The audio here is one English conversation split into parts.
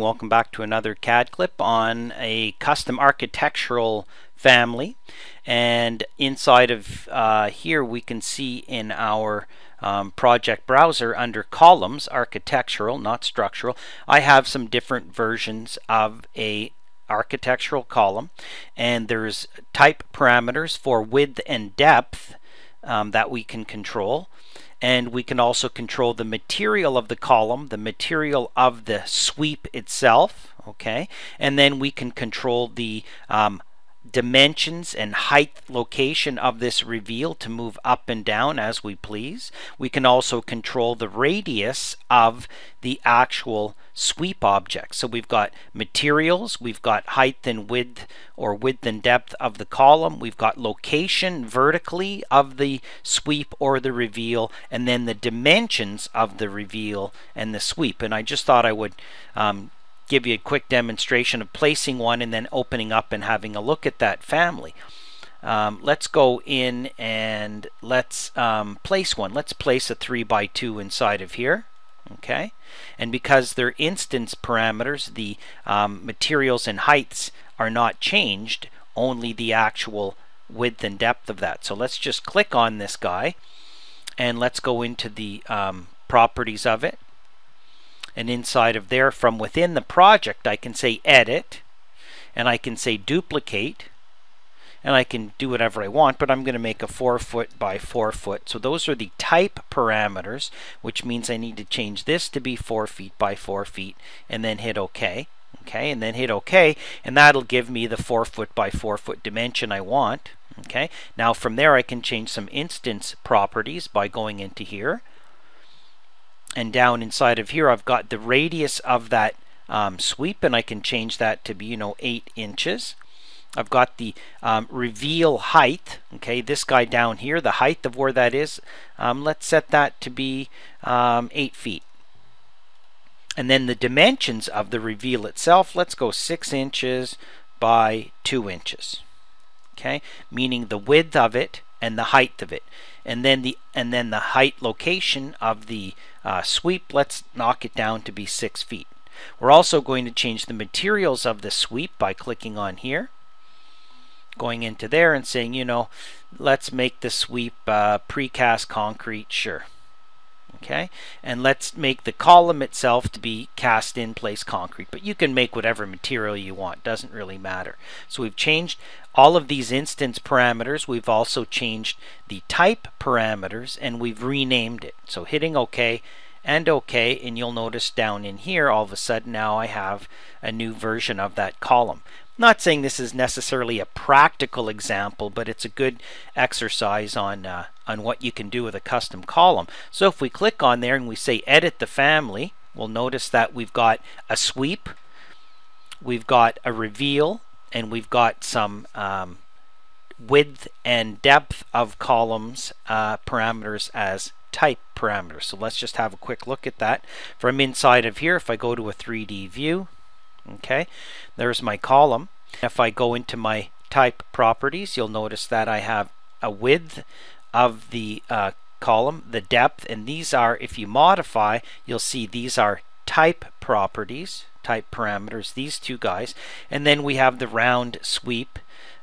Welcome back to another CAD clip on a custom architectural family. And inside of uh, here we can see in our um, project browser under columns, architectural, not structural, I have some different versions of a architectural column and there's type parameters for width and depth um, that we can control and we can also control the material of the column, the material of the sweep itself, okay, and then we can control the um, dimensions and height location of this reveal to move up and down as we please. We can also control the radius of the actual sweep object. So we've got materials, we've got height and width or width and depth of the column, we've got location vertically of the sweep or the reveal, and then the dimensions of the reveal and the sweep. And I just thought I would um, give you a quick demonstration of placing one and then opening up and having a look at that family. Um, let's go in and let's um, place one. Let's place a 3 by 2 inside of here. Okay, and because they're instance parameters, the um, materials and heights are not changed, only the actual width and depth of that. So let's just click on this guy and let's go into the um, properties of it and inside of there from within the project I can say edit and I can say duplicate and I can do whatever I want but I'm going to make a 4 foot by 4 foot. So those are the type parameters which means I need to change this to be 4 feet by 4 feet and then hit OK okay and then hit OK and that'll give me the 4 foot by 4 foot dimension I want okay? Now from there I can change some instance properties by going into here and down inside of here I've got the radius of that um, sweep and I can change that to be you know 8 inches. I've got the um, reveal height okay? This guy down here the height of where that is um, let's set that to be um, 8 feet. And then the dimensions of the reveal itself let's go 6 inches by 2 inches okay? Meaning the width of it and the height of it and then the and then the height location of the uh, sweep let's knock it down to be six feet. We're also going to change the materials of the sweep by clicking on here going into there and saying you know let's make the sweep uh, precast concrete sure okay? And let's make the column itself to be cast in place concrete but you can make whatever material you want doesn't really matter. So we've changed all of these instance parameters we've also changed the type parameters and we've renamed it. So hitting OK and OK and you'll notice down in here all of a sudden now I have a new version of that column not saying this is necessarily a practical example, but it's a good exercise on uh, on what you can do with a custom column. So if we click on there and we say edit the family, we'll notice that we've got a sweep, we've got a reveal, and we've got some um, width and depth of columns uh, parameters as type parameters. So let's just have a quick look at that. From inside of here, if I go to a 3D view, Okay, there's my column. If I go into my type properties, you'll notice that I have a width of the uh, column, the depth, and these are, if you modify, you'll see these are type properties, type parameters, these two guys. And then we have the round sweep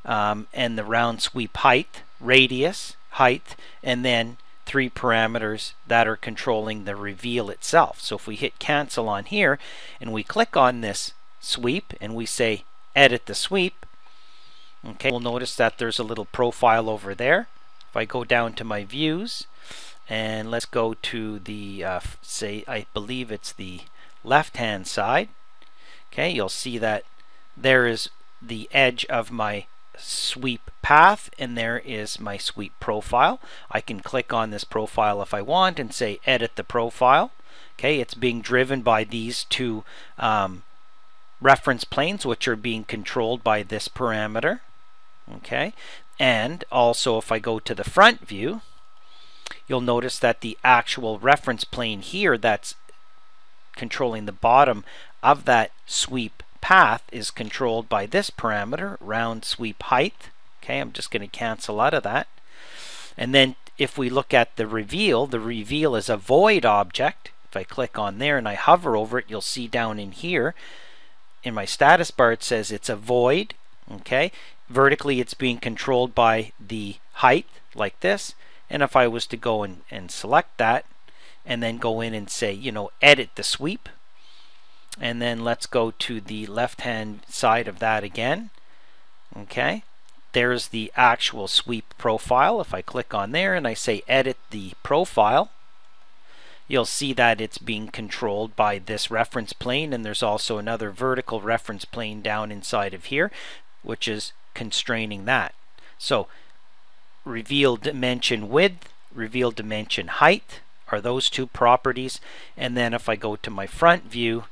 um, and the round sweep height, radius, height, and then three parameters that are controlling the reveal itself. So if we hit cancel on here and we click on this sweep and we say edit the sweep okay we'll notice that there's a little profile over there. If I go down to my views and let's go to the uh, say I believe it's the left hand side okay you'll see that there is the edge of my sweep path and there is my sweep profile. I can click on this profile if I want and say edit the profile okay it's being driven by these two um, reference planes which are being controlled by this parameter. Okay? And also if I go to the front view you'll notice that the actual reference plane here that's controlling the bottom of that sweep path is controlled by this parameter round sweep height. Okay? I'm just going to cancel out of that. And then if we look at the reveal the reveal is a void object. If I click on there and I hover over it you'll see down in here in my status bar it says it's a void okay? Vertically it's being controlled by the height like this. And if I was to go and, and select that and then go in and say you know edit the sweep and then let's go to the left hand side of that again okay? There's the actual sweep profile. If I click on there and I say edit the profile you'll see that it's being controlled by this reference plane and there's also another vertical reference plane down inside of here which is constraining that. So reveal dimension width reveal dimension height are those two properties. And then if I go to my front view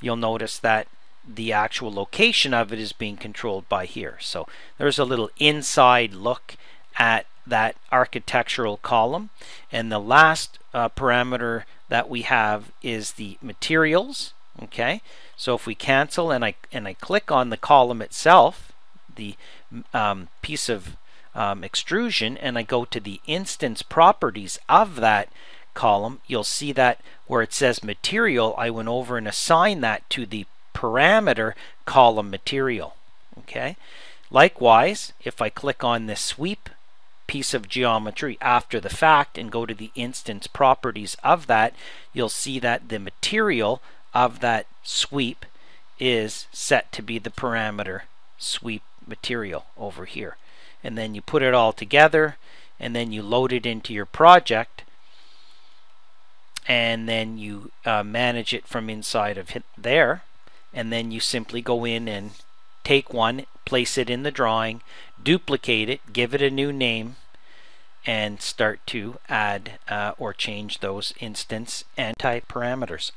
you'll notice that the actual location of it is being controlled by here. So there's a little inside look at that architectural column. And the last uh, parameter that we have is the materials okay? So if we cancel and I and I click on the column itself the um, piece of um, extrusion and I go to the instance properties of that column you'll see that where it says material I went over and assigned that to the parameter column material okay? Likewise if I click on the sweep piece of geometry after the fact and go to the instance properties of that, you'll see that the material of that sweep is set to be the parameter sweep material over here. And then you put it all together and then you load it into your project and then you uh, manage it from inside of there and then you simply go in and take one place it in the drawing duplicate it give it a new name and start to add uh, or change those instance anti parameters.